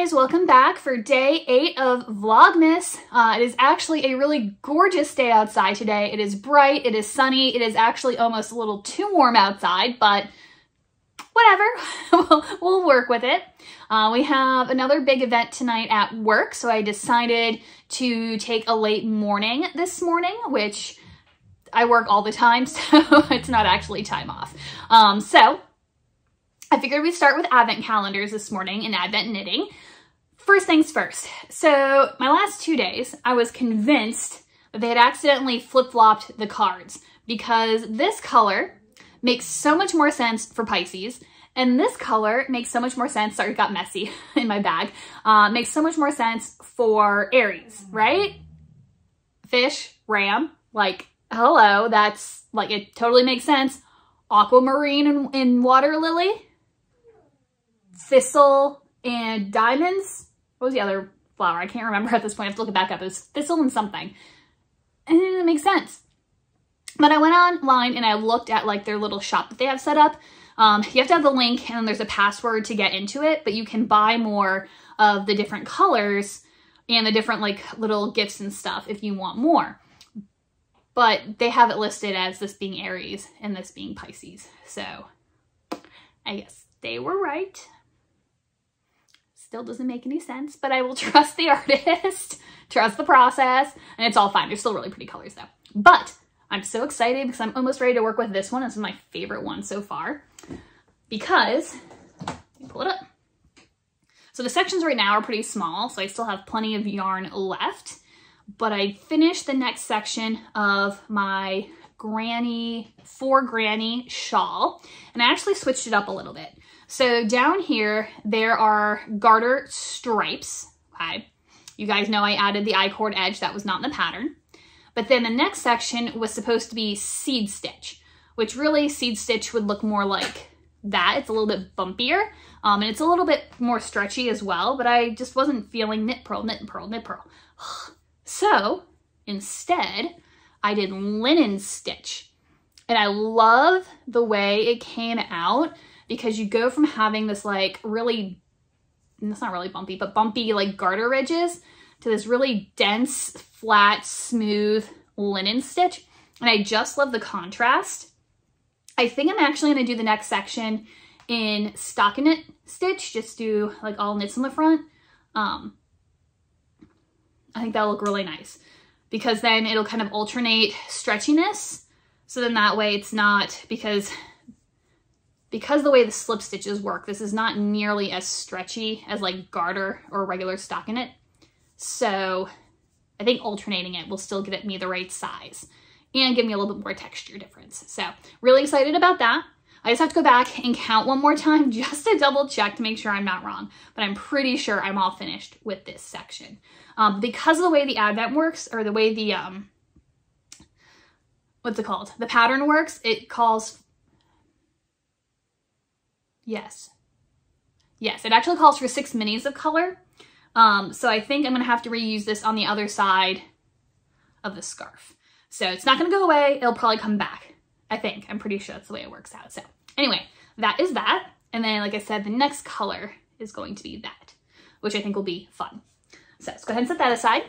guys, welcome back for day eight of Vlogmas. Uh, it is actually a really gorgeous day outside today. It is bright, it is sunny, it is actually almost a little too warm outside, but whatever, we'll, work with it. Uh, we have another big event tonight at work, so I decided to take a late morning this morning, which I work all the time, so it's not actually time off. Um, so I figured we'd start with advent calendars this morning and advent knitting. First things first. So my last two days, I was convinced that they had accidentally flip-flopped the cards because this color makes so much more sense for Pisces and this color makes so much more sense, sorry, it got messy in my bag, uh, makes so much more sense for Aries, right? Fish, ram, like, hello, that's, like, it totally makes sense. Aquamarine and, and water lily, thistle and diamonds. What was the other flower? I can't remember at this point. I have to look it back up. It was thistle and something. And it makes sense. But I went online and I looked at like their little shop that they have set up. Um, you have to have the link and then there's a password to get into it, but you can buy more of the different colors and the different like little gifts and stuff if you want more. But they have it listed as this being Aries and this being Pisces. So I guess they were right. Still doesn't make any sense, but I will trust the artist, trust the process, and it's all fine. They're still really pretty colors though. But I'm so excited because I'm almost ready to work with this one. This is my favorite one so far because, pull it up. So the sections right now are pretty small, so I still have plenty of yarn left, but I finished the next section of my granny, for granny shawl, and I actually switched it up a little bit. So down here, there are garter stripes, okay? You guys know I added the I-cord edge, that was not in the pattern. But then the next section was supposed to be seed stitch, which really seed stitch would look more like that. It's a little bit bumpier, um, and it's a little bit more stretchy as well, but I just wasn't feeling knit purl, knit and purl, knit purl. So instead, I did linen stitch. And I love the way it came out because you go from having this like really, it's not really bumpy, but bumpy like garter ridges to this really dense, flat, smooth linen stitch. And I just love the contrast. I think I'm actually gonna do the next section in stockinette stitch, just do like all knits in the front. Um, I think that'll look really nice because then it'll kind of alternate stretchiness. So then that way it's not, because because the way the slip stitches work, this is not nearly as stretchy as like garter or regular stockinette. So I think alternating it will still get me the right size and give me a little bit more texture difference. So really excited about that. I just have to go back and count one more time just to double check to make sure I'm not wrong. But I'm pretty sure I'm all finished with this section. Um, because of the way the advent works, or the way the, um, what's it called? The pattern works, it calls Yes. Yes, it actually calls for six minis of color. Um, so I think I'm gonna have to reuse this on the other side of the scarf. So it's not gonna go away, it'll probably come back. I think, I'm pretty sure that's the way it works out. So anyway, that is that. And then, like I said, the next color is going to be that, which I think will be fun. So let's go ahead and set that aside.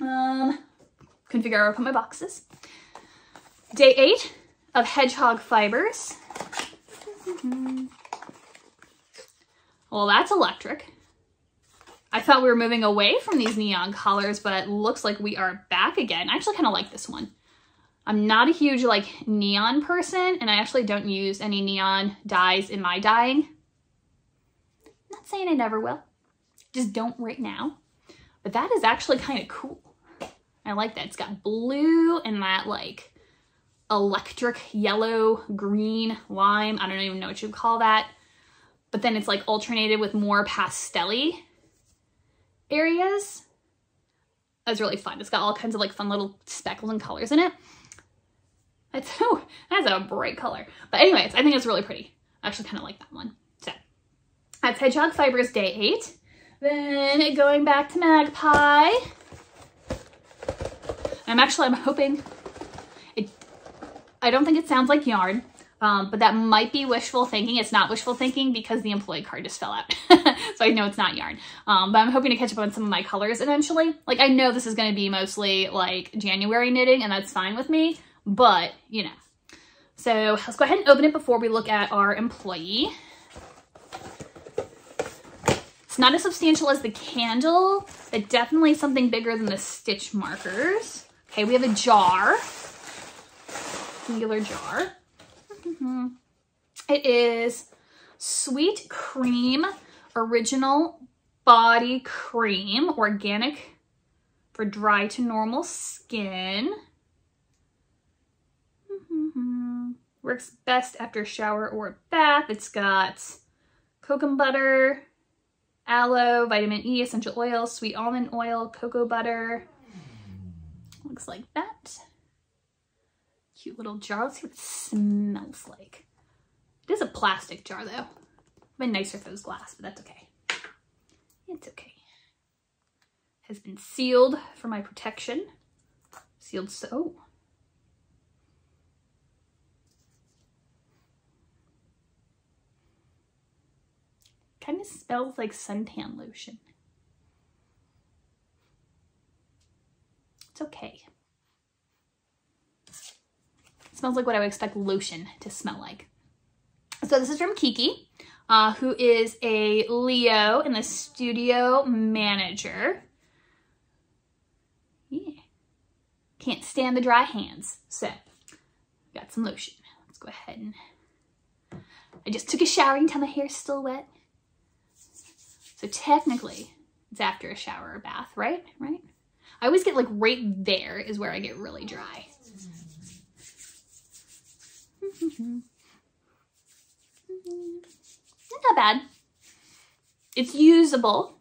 Um, configure where to put my boxes. Day eight of Hedgehog Fibers. Well, that's electric. I thought we were moving away from these neon colors, but it looks like we are back again. I actually kind of like this one. I'm not a huge like neon person, and I actually don't use any neon dyes in my dyeing. Not saying I never will, just don't right now. But that is actually kind of cool. I like that. It's got blue and that like electric yellow, green, lime. I don't even know what you'd call that. But then it's like alternated with more pastelly areas. That's really fun. It's got all kinds of like fun little speckles and colors in it. It's, oh, that's a bright color. But anyways, I think it's really pretty. I actually kind of like that one. So that's Hedgehog Fibers Day 8. Then going back to Magpie. I'm actually, I'm hoping it, I don't think it sounds like yarn, Um, but that might be wishful thinking. It's not wishful thinking because the employee card just fell out. so I know it's not yarn. Um, but I'm hoping to catch up on some of my colors eventually. Like I know this is going to be mostly like January knitting and that's fine with me, but you know. So let's go ahead and open it before we look at our employee. It's not as substantial as the candle, but definitely something bigger than the stitch markers. Okay, we have a jar, singular jar. Mm-hmm. It is Sweet Cream Original Body Cream, organic for dry to normal skin. Works best after a shower or bath. It's got cocoa butter, aloe, vitamin E, essential oil, sweet almond oil, cocoa butter. Looks like that. Cute little jar. Let's see what it smells like. It is a plastic jar though. Been nicer if it was glass, but that's okay. It's okay. Has been sealed for my protection. Sealed so. Oh. Kind of smells like suntan lotion. It's okay It smells like what I would expect lotion to smell like. So this is from Kiki, uh, who is a Leo and the studio manager. Yeah. Can't stand the dry hands. So, got some lotion. Let's go ahead and... I just took a shower. You can tell my hair's still wet. So technically, it's after a shower or bath, right? Right? I always get like right there is where I get really dry. Not bad. It's usable.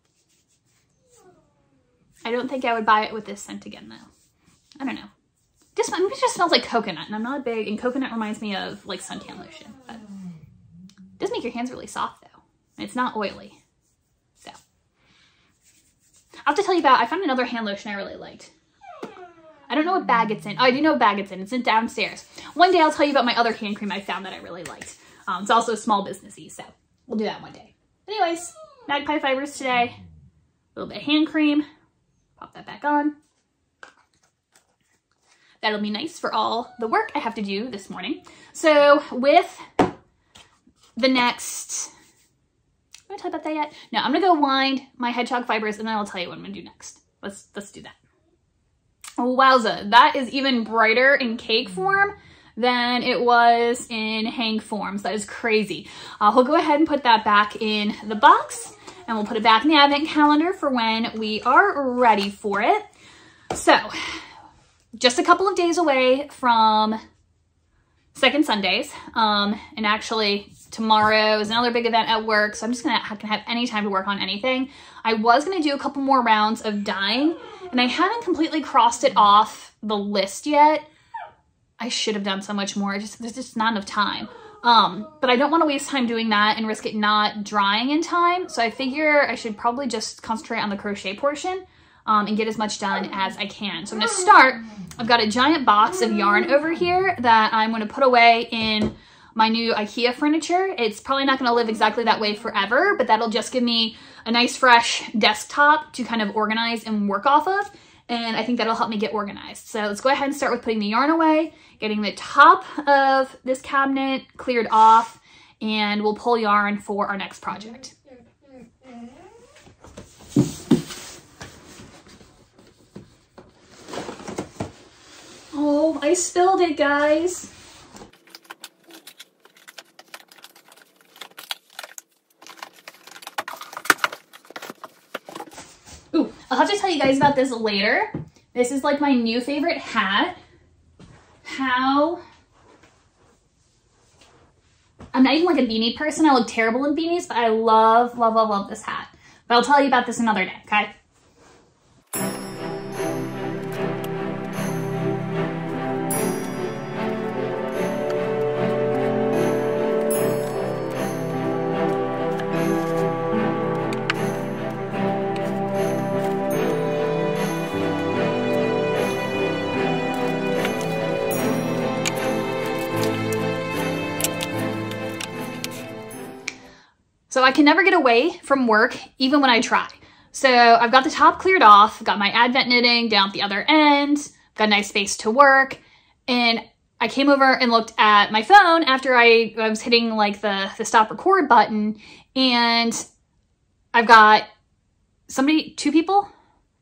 I don't think I would buy it with this scent again though. I don't know. Just, it just smells like coconut and I'm not big, and coconut reminds me of like suntan lotion, but it does make your hands really soft though. It's not oily. I'll have to tell you about, I found another hand lotion I really liked. I don't know what bag it's in. Oh, I do know what bag it's in. It's in downstairs. One day I'll tell you about my other hand cream I found that I really liked. Um, it's also small businessy, so we'll do that one day. Anyways, Magpie Fibers today. A little bit of hand cream. Pop that back on. That'll be nice for all the work I have to do this morning. So with the next, am I talk about that yet? No, I'm gonna go wind my hedgehog fibers and then I'll tell you what I'm gonna do next. Let's let's do that. Wowza, that is even brighter in cake form than it was in hank forms. That is crazy. Uh, we'll go ahead and put that back in the box and we'll put it back in the advent calendar for when we are ready for it. So just a couple of days away from second Sundays. Um, and actually tomorrow is another big event at work. So I'm just gonna can have any time to work on anything. I was gonna do a couple more rounds of dyeing and I haven't completely crossed it off the list yet. I should have done so much more. Just There's just not enough time. Um, but I don't want to waste time doing that and risk it not drying in time. So I figure I should probably just concentrate on the crochet portion um, and get as much done as I can. So I'm going to start. I've got a giant box of yarn over here that I'm going to put away in my new Ikea furniture. It's probably not going to live exactly that way forever, but that'll just give me a nice fresh desktop to kind of organize and work off of. And I think that'll help me get organized. So let's go ahead and start with putting the yarn away, getting the top of this cabinet cleared off, and we'll pull yarn for our next project. Oh, I spilled it, guys. I'll have to tell you guys about this later. This is like my new favorite hat. How... I'm not even like a beanie person. I look terrible in beanies, but I love, love, love, love this hat. But I'll tell you about this another day, okay? So I can never get away from work, even when I try. So I've got the top cleared off, got my advent knitting down at the other end, got a nice space to work, and I came over and looked at my phone after I, I was hitting like the, the stop record button and I've got somebody, two people,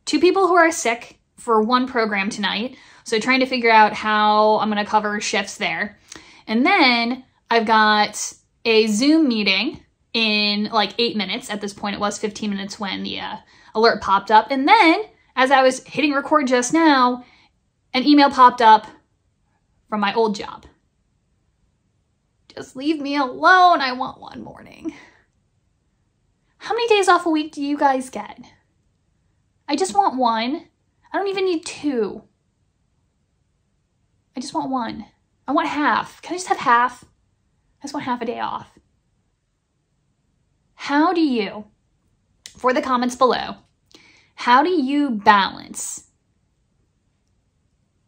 two people who are sick for one program tonight. So trying to figure out how I'm going to cover shifts there. And then I've got a Zoom meeting in like eight minutes. At this point, it was 15 minutes when the uh, alert popped up. And then as I was hitting record just now, an email popped up from my old job. Just leave me alone. I want one morning. How many days off a week do you guys get? I just want one. I don't even need two. I just want one. I want half. Can I just have half? I just want half a day off. How do you, for the comments below, how do you balance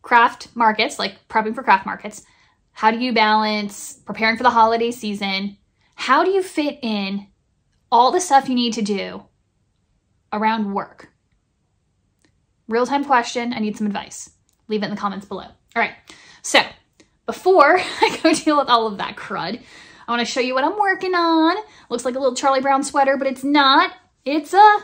craft markets, like prepping for craft markets. How do you balance preparing for the holiday season? How do you fit in all the stuff you need to do around work? Real time question. I need some advice. Leave it in the comments below. All right. So before I go deal with all of that crud, I want to show you what I'm working on. Looks like a little Charlie Brown sweater, but it's not. It's a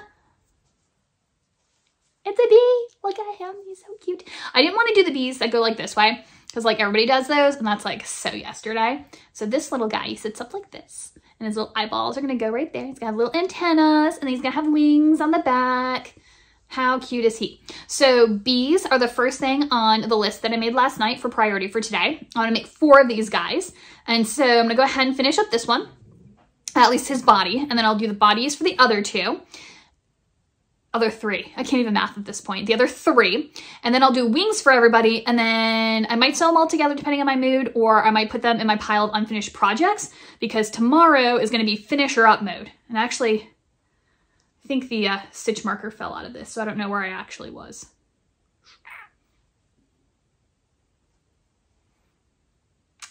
it's a bee. Look at him. He's so cute. I didn't want to do the bees that go like this way because like everybody does those and that's like so yesterday. So this little guy, he sits up like this and his little eyeballs are going to go right there. He's got little antennas and he's going to have wings on the back. How cute is he? So bees are the first thing on the list that I made last night for priority for today. I want to make four of these guys. And so I'm going to go ahead and finish up this one, at least his body, and then I'll do the bodies for the other two other three. I can't even math at this point. The other three. And then I'll do wings for everybody. And then I might sew them all together depending on my mood, or I might put them in my pile of unfinished projects because tomorrow is going to be finisher up mode. And actually, I think the uh, stitch marker fell out of this, so I don't know where I actually was.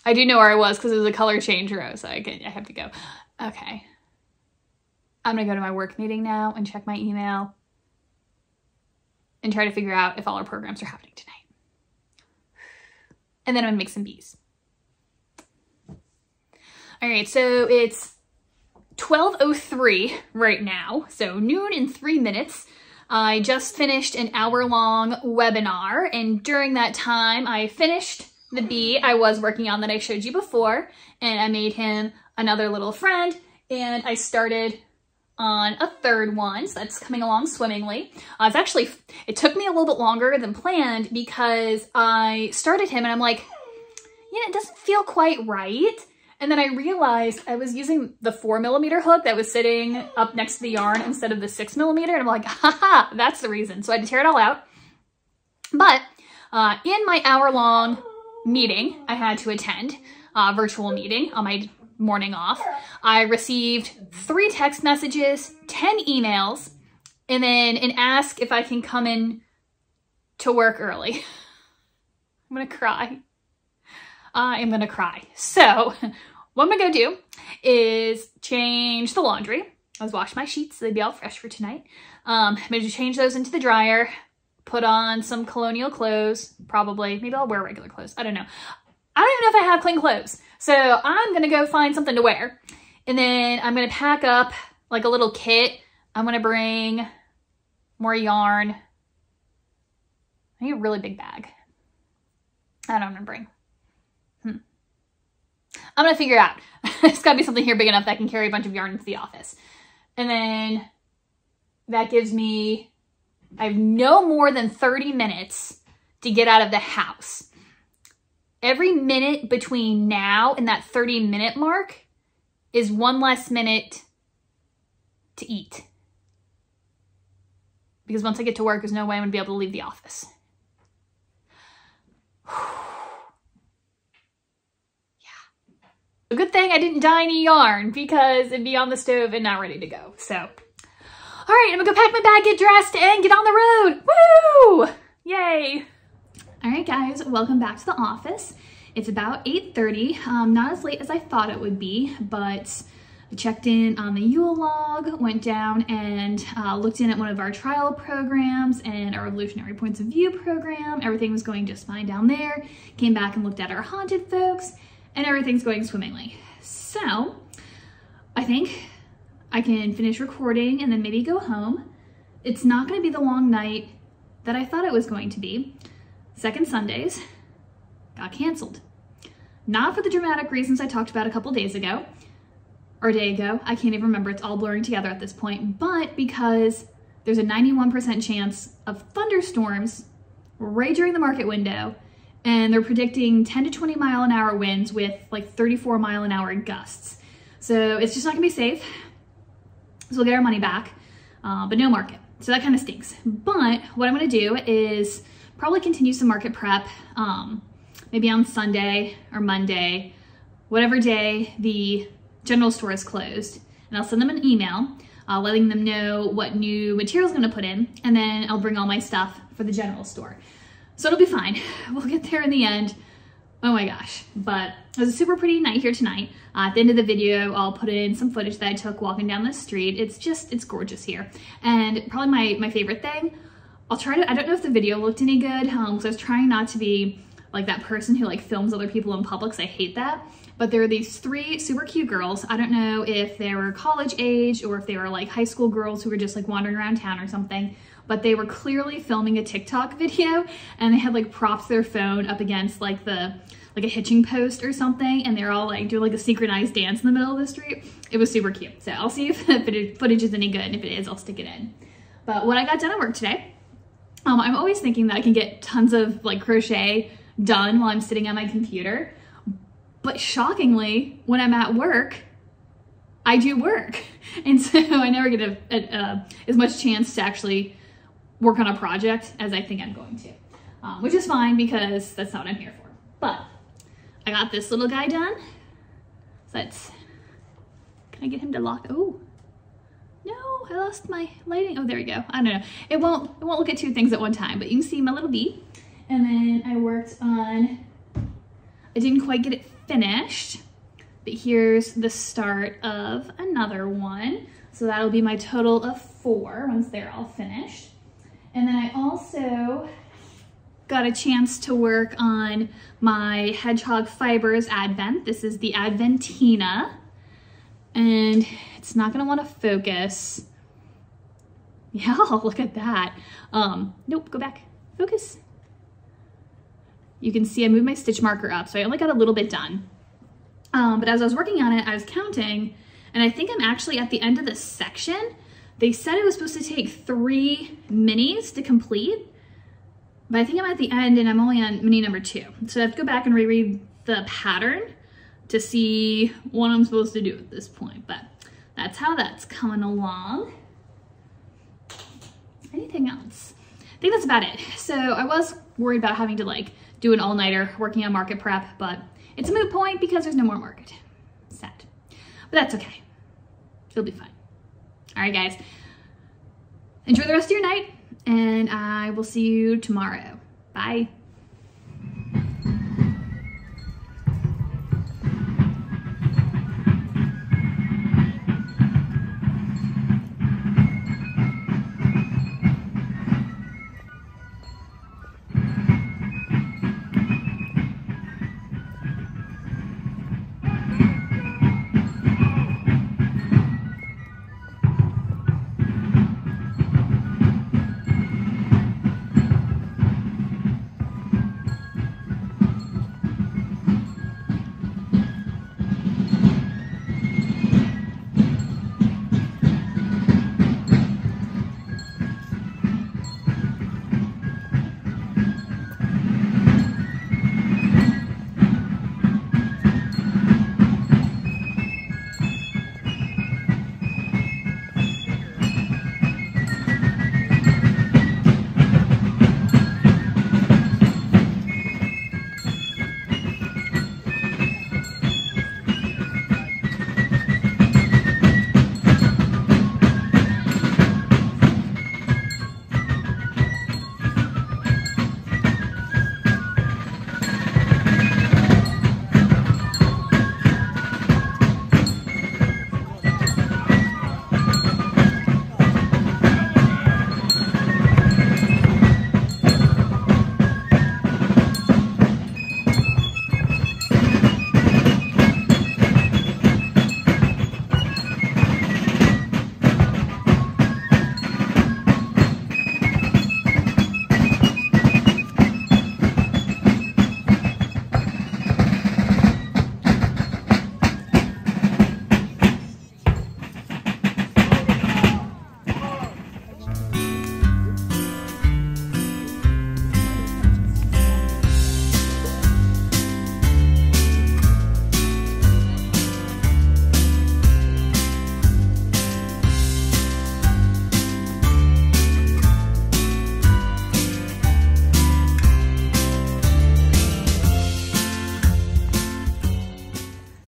I do know where I was because it was a color change row, so I, I have to go. Okay. I'm gonna go to my work meeting now and check my email and try to figure out if all our programs are happening tonight. And then I'm gonna make some bees. All right, so it's 12.03 right now, so noon in three minutes. I just finished an hour long webinar and during that time I finished the bee I was working on that I showed you before and I made him another little friend and I started on a third one, so that's coming along swimmingly. Uh, it's actually, it took me a little bit longer than planned because I started him and I'm like, yeah, it doesn't feel quite right. And then I realized I was using the four millimeter hook that was sitting up next to the yarn instead of the six millimeter. And I'm like, haha, that's the reason. So I had to tear it all out. But uh, in my hour long meeting I had to attend, uh, virtual meeting on my morning off. I received three text messages, 10 emails, and then an ask if I can come in to work early. I'm gonna cry. I am gonna cry. So what I'm gonna go do is change the laundry. I was washing my sheets so they'd be all fresh for tonight. Um, I'm gonna change those into the dryer, put on some colonial clothes, probably. Maybe I'll wear regular clothes. I don't know. I don't even know if I have clean clothes. So I'm to go find something to wear. And then I'm to pack up like a little kit. I'm to bring more yarn. I need a really big bag. I don't know bring. I'm to figure out. it's got to be something here big enough that I can carry a bunch of yarn into the office. And then that gives me, I have no more than 30 minutes to get out of the house every minute between now and that 30 minute mark is one less minute to eat. Because once I get to work, there's no way I'm gonna be able to leave the office. yeah. Good thing I didn't dye any yarn because it'd be on the stove and not ready to go. So, all right, I'm gonna go pack my bag, get dressed, and get on the road. Woo! Yay! All right, guys, welcome back to the office. It's about 8.30, um, not as late as I thought it would be, but I checked in on the Yule log, went down and uh, looked in at one of our trial programs and our Revolutionary Points of View program. Everything was going just fine down there. Came back and looked at our haunted folks and everything's going swimmingly. So I think I can finish recording and then maybe go home. It's not gonna be the long night that I thought it was going to be. Second Sundays got canceled. Not for the dramatic reasons I talked about a couple days ago, or a day ago, I can't even remember, it's all blurring together at this point, but because there's a 91% chance of thunderstorms right during the market window, and they're predicting 10 to 20 mile an hour winds with like 34 mile an hour gusts. So it's just not gonna be safe. So we'll get our money back, uh, but no market. So that kind of stinks. But what I'm gonna do is probably continue some market prep, um, maybe on Sunday or Monday, whatever day the general store is closed. And I'll send them an email uh, letting them know what new materials I'm gonna put in, and then I'll bring all my stuff for the general store. So it'll be fine. We'll get there in the end. Oh my gosh. But it was a super pretty night here tonight. Uh, at the end of the video, I'll put in some footage that I took walking down the street. It's just, it's gorgeous here. And probably my, my favorite thing, I'll try to, I don't know if the video looked any good, um, I was trying not to be like that person who like films other people in public, because I hate that. But there are these three super cute girls. I don't know if they were college age or if they were like high school girls who were just like wandering around town or something but they were clearly filming a TikTok video and they had like propped their phone up against like the like a hitching post or something and they're all like doing like a synchronized dance in the middle of the street. It was super cute. So I'll see if the footage is any good and if it is, I'll stick it in. But what I got done at work today, um, I'm always thinking that I can get tons of like crochet done while I'm sitting on my computer. But shockingly, when I'm at work, I do work. And so I never get a, a, a, as much chance to actually work on a project as I think I'm going to, um, which is fine because that's not what I'm here for. But I got this little guy done. So let's, can I get him to lock? Oh, no, I lost my lighting. Oh, there we go. I don't know. It won't, it won't look at two things at one time, but you can see my little bee. And then I worked on, I didn't quite get it finished, but here's the start of another one. So that'll be my total of four once they're all finished. And then I also got a chance to work on my Hedgehog Fibers Advent. This is the Adventina. And it's not gonna wanna focus. Yeah, look at that. Um, nope, go back, focus. You can see I moved my stitch marker up, so I only got a little bit done. Um, but as I was working on it, I was counting, and I think I'm actually at the end of this section, they said it was supposed to take three minis to complete, but I think I'm at the end and I'm only on mini number two. So I have to go back and reread the pattern to see what I'm supposed to do at this point, but that's how that's coming along. Anything else? I think that's about it. So I was worried about having to like do an all-nighter working on market prep, but it's a moot point because there's no more market. Sad. But that's okay. It'll be fine. All right, guys. Enjoy the rest of your night, and I will see you tomorrow. Bye.